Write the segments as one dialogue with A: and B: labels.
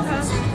A: Uh.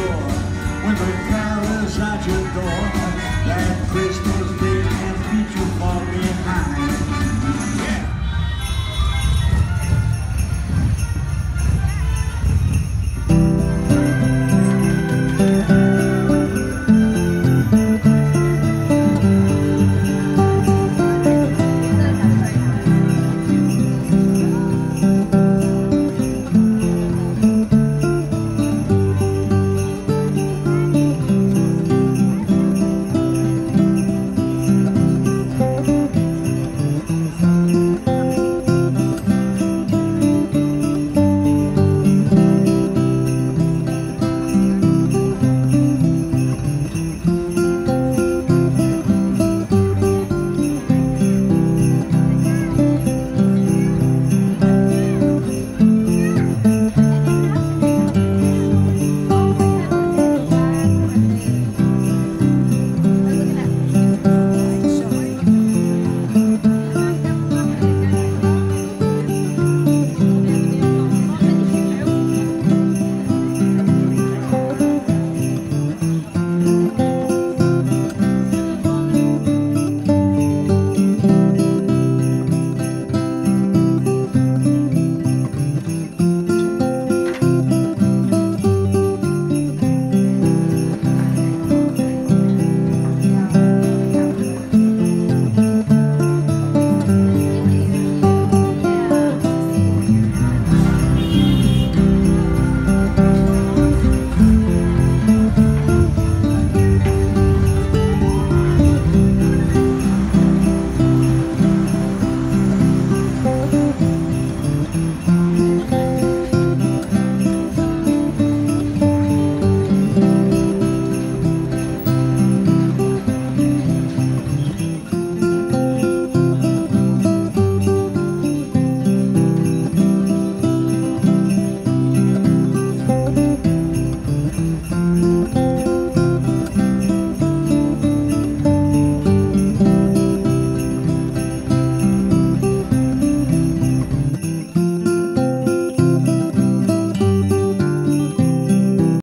A: When the carol's at your door. That Christmas day can beat you far behind.